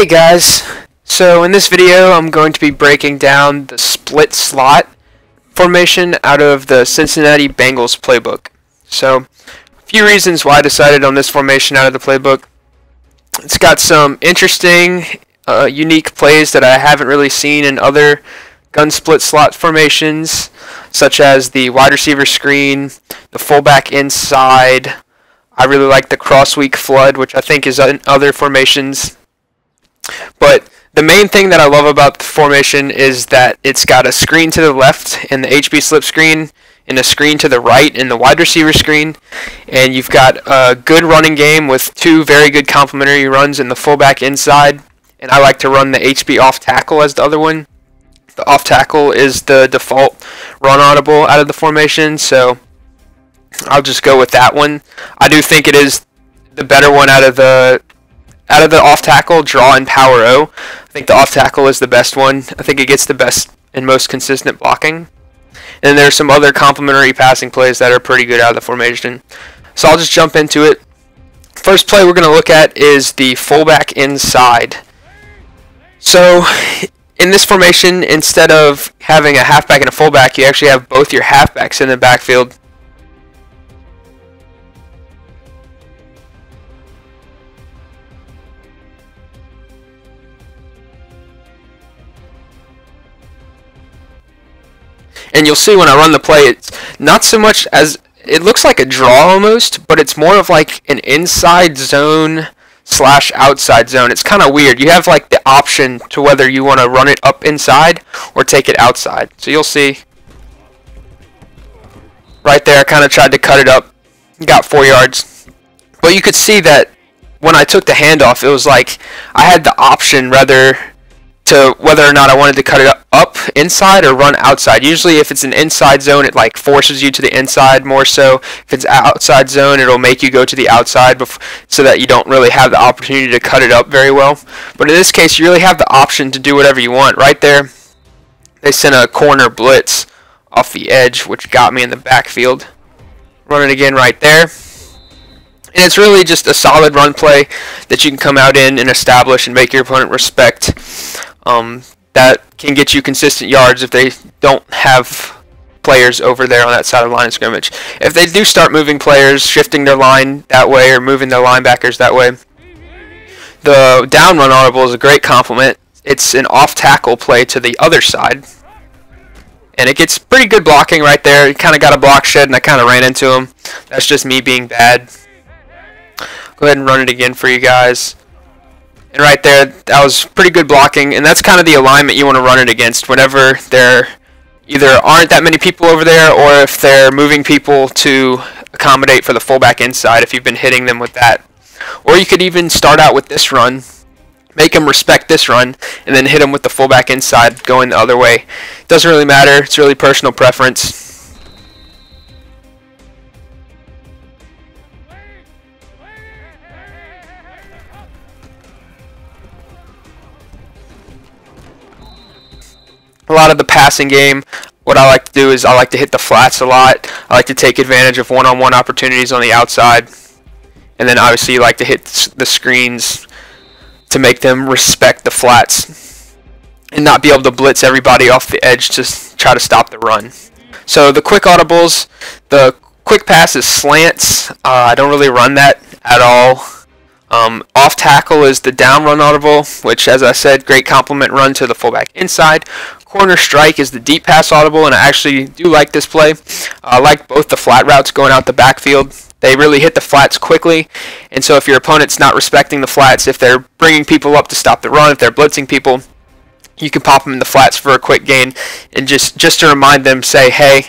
Hey guys, so in this video I'm going to be breaking down the split slot formation out of the Cincinnati Bengals playbook. So, a few reasons why I decided on this formation out of the playbook. It's got some interesting, uh, unique plays that I haven't really seen in other gun split slot formations, such as the wide receiver screen, the fullback inside. I really like the cross weak flood, which I think is in other formations but the main thing that I love about the formation is that it's got a screen to the left in the HB slip screen and a screen to the right in the wide receiver screen. And you've got a good running game with two very good complementary runs in the fullback inside. And I like to run the HB off tackle as the other one. The off tackle is the default run audible out of the formation, so I'll just go with that one. I do think it is the better one out of the out of the off tackle, draw and power O. I think the off tackle is the best one. I think it gets the best and most consistent blocking. And there's some other complementary passing plays that are pretty good out of the formation. So I'll just jump into it. First play we're going to look at is the fullback inside. So in this formation, instead of having a halfback and a fullback, you actually have both your halfbacks in the backfield. And you'll see when I run the play, it's not so much as it looks like a draw almost, but it's more of like an inside zone slash outside zone. It's kind of weird. You have like the option to whether you want to run it up inside or take it outside. So you'll see right there. I kind of tried to cut it up, got four yards, but you could see that when I took the handoff, it was like I had the option rather to whether or not I wanted to cut it up inside or run outside. Usually if it's an inside zone, it like forces you to the inside more so. If it's outside zone, it'll make you go to the outside so that you don't really have the opportunity to cut it up very well. But in this case, you really have the option to do whatever you want. Right there, they sent a corner blitz off the edge, which got me in the backfield. Run it again right there. And it's really just a solid run play that you can come out in and establish and make your opponent respect um, that can get you consistent yards if they don't have players over there on that side of the line of scrimmage. If they do start moving players, shifting their line that way or moving their linebackers that way, the down run audible is a great compliment. It's an off tackle play to the other side. And it gets pretty good blocking right there. You kind of got a block shed and I kind of ran into him. That's just me being bad. Go ahead and run it again for you guys. And right there, that was pretty good blocking, and that's kind of the alignment you want to run it against whenever there either aren't that many people over there or if they're moving people to accommodate for the fullback inside if you've been hitting them with that. Or you could even start out with this run, make them respect this run, and then hit them with the fullback inside going the other way. Doesn't really matter. It's really personal preference. A lot of the passing game, what I like to do is I like to hit the flats a lot. I like to take advantage of one-on-one opportunities on the outside. And then obviously you like to hit the screens to make them respect the flats and not be able to blitz everybody off the edge to try to stop the run. So the quick audibles, the quick pass is slants. Uh, I don't really run that at all. Um, off tackle is the down run audible, which, as I said, great complement run to the fullback inside. Corner strike is the deep pass audible, and I actually do like this play. I like both the flat routes going out the backfield. They really hit the flats quickly, and so if your opponent's not respecting the flats, if they're bringing people up to stop the run, if they're blitzing people, you can pop them in the flats for a quick gain, and just just to remind them, say, hey,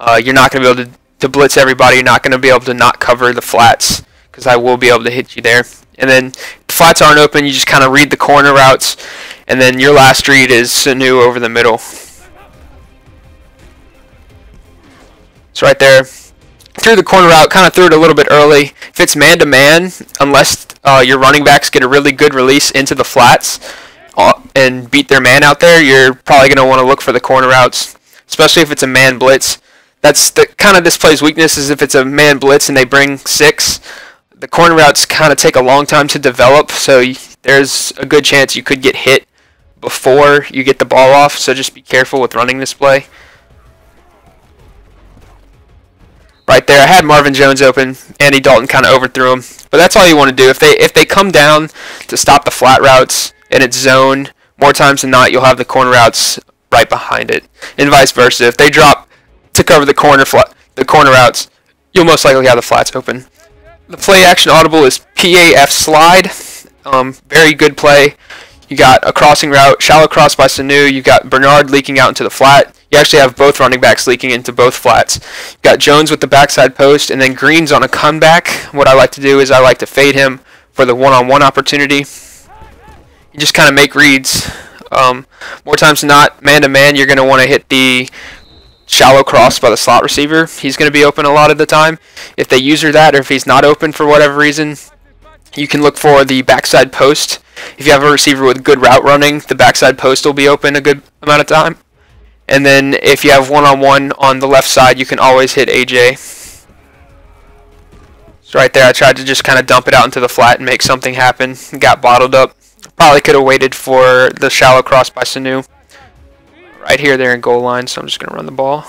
uh, you're not going to be able to, to blitz everybody. You're not going to be able to not cover the flats because I will be able to hit you there. And then the flats aren't open, you just kind of read the corner routes, and then your last read is Sanu over the middle. It's right there. Threw the corner route, kind of threw it a little bit early. If it's man-to-man, -man, unless uh, your running backs get a really good release into the flats uh, and beat their man out there, you're probably going to want to look for the corner routes, especially if it's a man blitz. That's the kind of this play's weakness is if it's a man blitz and they bring six, the corner routes kind of take a long time to develop, so there's a good chance you could get hit before you get the ball off, so just be careful with running this play. Right there, I had Marvin Jones open. Andy Dalton kind of overthrew him. But that's all you want to do. If they if they come down to stop the flat routes and it's zone, more times than not, you'll have the corner routes right behind it, and vice versa. If they drop to cover the corner the corner routes, you'll most likely have the flats open. The play action audible is PAF slide. Um, very good play. You got a crossing route, shallow cross by Sanu. You got Bernard leaking out into the flat. You actually have both running backs leaking into both flats. You got Jones with the backside post, and then Green's on a comeback. What I like to do is I like to fade him for the one-on-one opportunity. You just kind of make reads. Um, more times than not, man-to-man, you're going to want to hit the shallow cross by the slot receiver. He's going to be open a lot of the time. If they user that, or if he's not open for whatever reason, you can look for the backside post if you have a receiver with good route running, the backside post will be open a good amount of time. And then if you have one-on-one on the left side, you can always hit AJ. So right there, I tried to just kind of dump it out into the flat and make something happen. Got bottled up. Probably could have waited for the shallow cross by Sanu. Right here, they're in goal line, so I'm just going to run the ball.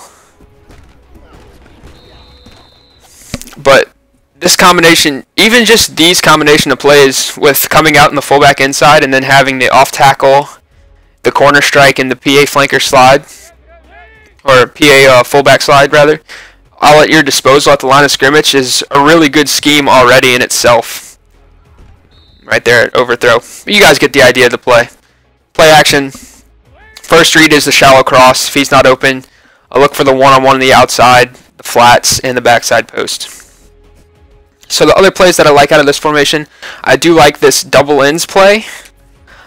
But this combination, even just these combination of plays with coming out in the fullback inside and then having the off tackle, the corner strike, and the PA flanker slide, or PA uh, fullback slide rather, all at your disposal at the line of scrimmage is a really good scheme already in itself. Right there at overthrow. You guys get the idea of the play. Play action. First read is the shallow cross. If he's not open, I look for the one-on-one -on, -one on the outside, the flats, and the backside post. So the other plays that I like out of this formation, I do like this double ends play.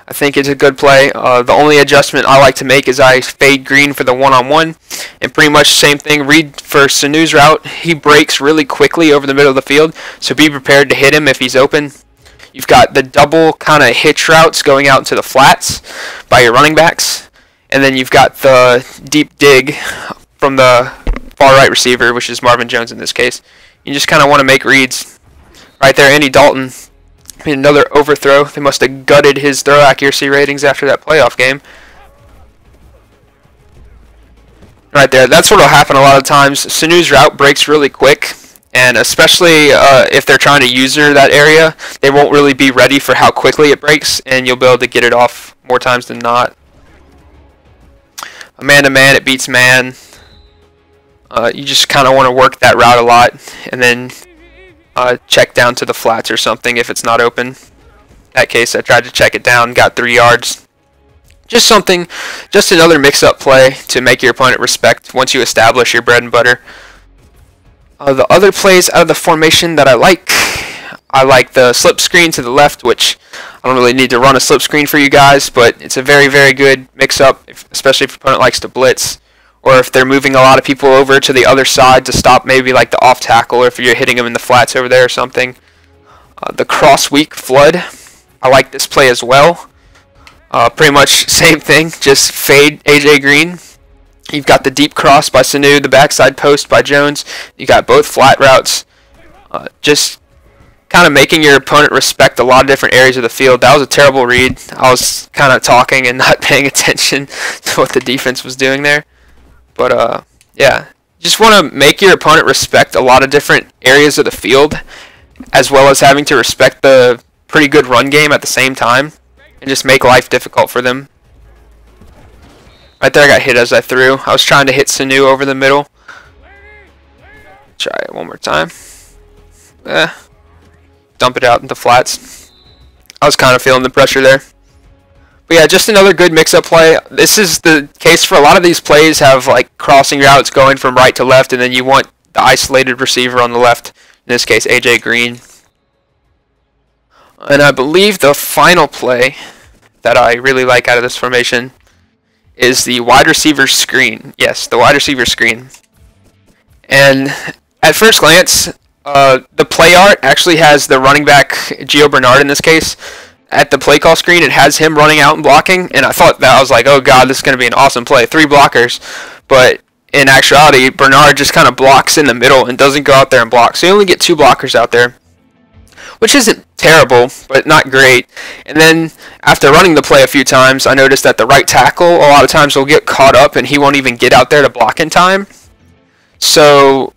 I think it's a good play. Uh, the only adjustment I like to make is I fade Green for the one-on-one, -on -one, and pretty much same thing. Read for Sanu's route. He breaks really quickly over the middle of the field, so be prepared to hit him if he's open. You've got the double kind of hitch routes going out into the flats by your running backs, and then you've got the deep dig from the far right receiver, which is Marvin Jones in this case. You just kind of want to make reads Right there, Andy Dalton. Another overthrow. They must have gutted his throw accuracy ratings after that playoff game. Right there. That's what will happen a lot of times. Sanu's route breaks really quick. And especially uh, if they're trying to user that area, they won't really be ready for how quickly it breaks, and you'll be able to get it off more times than not. Man-to-man, -man, it beats man. Uh, you just kind of want to work that route a lot, and then uh, check down to the flats or something if it's not open. In that case, I tried to check it down, got three yards. Just something, just another mix-up play to make your opponent respect once you establish your bread and butter. Uh, the other plays out of the formation that I like, I like the slip screen to the left, which I don't really need to run a slip screen for you guys, but it's a very, very good mix-up, especially if your opponent likes to blitz or if they're moving a lot of people over to the other side to stop maybe like the off tackle or if you're hitting them in the flats over there or something. Uh, the cross weak flood, I like this play as well. Uh, pretty much same thing, just fade AJ Green. You've got the deep cross by Sanu, the backside post by Jones. You got both flat routes. Uh, just kind of making your opponent respect a lot of different areas of the field. That was a terrible read. I was kind of talking and not paying attention to what the defense was doing there. But uh, yeah, just want to make your opponent respect a lot of different areas of the field, as well as having to respect the pretty good run game at the same time, and just make life difficult for them. Right there, I got hit as I threw. I was trying to hit Sanu over the middle. Try it one more time. Eh. Dump it out into flats. I was kind of feeling the pressure there. But yeah, just another good mix-up play. This is the case for a lot of these plays have like crossing routes going from right to left, and then you want the isolated receiver on the left. In this case, AJ Green. And I believe the final play that I really like out of this formation is the wide receiver screen. Yes, the wide receiver screen. And at first glance, uh, the play art actually has the running back Gio Bernard in this case at the play call screen, it has him running out and blocking, and I thought that I was like, oh god, this is going to be an awesome play, three blockers, but in actuality, Bernard just kind of blocks in the middle and doesn't go out there and block, so you only get two blockers out there. which isn't terrible, but not great. And then after running the play a few times, I noticed that the right tackle a lot of times will get caught up and he won't even get out there to block in time. So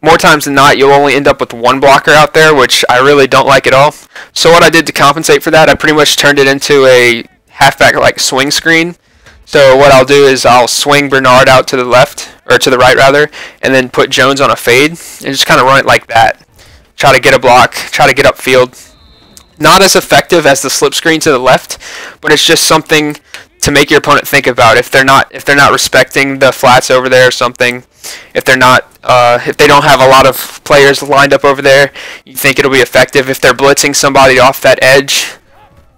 more times than not, you'll only end up with one blocker out there, which I really don't like at all. So what I did to compensate for that, I pretty much turned it into a halfback like swing screen. So what I'll do is I'll swing Bernard out to the left, or to the right rather, and then put Jones on a fade, and just kind of run it like that. Try to get a block, try to get upfield. Not as effective as the slip screen to the left, but it's just something to make your opponent think about if they're not if they're not respecting the flats over there or something if they're not uh, if they don't have a lot of players lined up over there you think it'll be effective if they're blitzing somebody off that edge?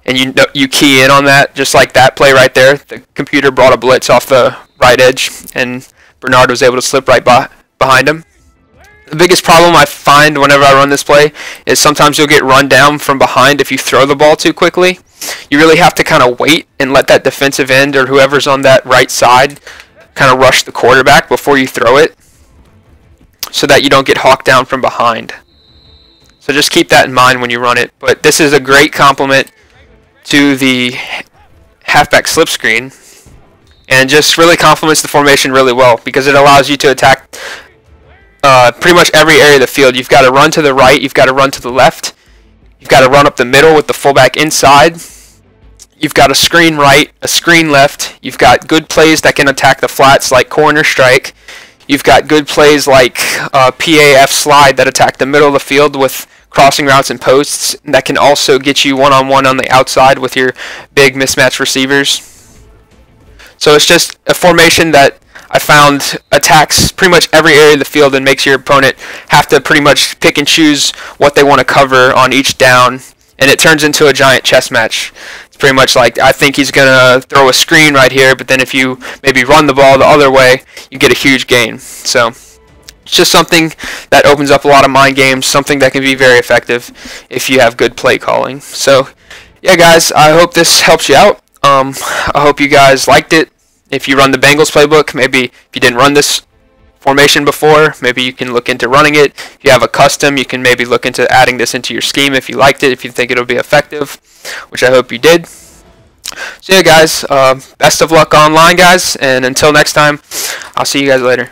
And you you key in on that just like that play right there. The computer brought a blitz off the right edge and Bernard was able to slip right by, behind him. The biggest problem I find whenever I run this play is sometimes you'll get run down from behind if you throw the ball too quickly. You really have to kind of wait and let that defensive end or whoever's on that right side kind of rush the quarterback before you throw it so that you don't get hawked down from behind. So just keep that in mind when you run it. But this is a great complement to the halfback slip screen and just really complements the formation really well because it allows you to attack uh, pretty much every area of the field. You've got to run to the right, you've got to run to the left, You've got to run up the middle with the fullback inside. You've got a screen right, a screen left. You've got good plays that can attack the flats like corner strike. You've got good plays like uh, PAF slide that attack the middle of the field with crossing routes and posts that can also get you one-on-one -on, -one on the outside with your big mismatch receivers. So it's just a formation that I found attacks pretty much every area of the field and makes your opponent have to pretty much pick and choose what they want to cover on each down, and it turns into a giant chess match. Pretty much like I think he's gonna throw a screen right here, but then if you maybe run the ball the other way, you get a huge gain. So it's just something that opens up a lot of mind games, something that can be very effective if you have good play calling. So yeah, guys, I hope this helps you out. Um, I hope you guys liked it if you run the Bengals playbook, maybe if you didn't run this formation before, maybe you can look into running it. If you have a custom, you can maybe look into adding this into your scheme if you liked it, if you think it'll be effective, which I hope you did. So yeah, guys, uh, best of luck online, guys, and until next time, I'll see you guys later.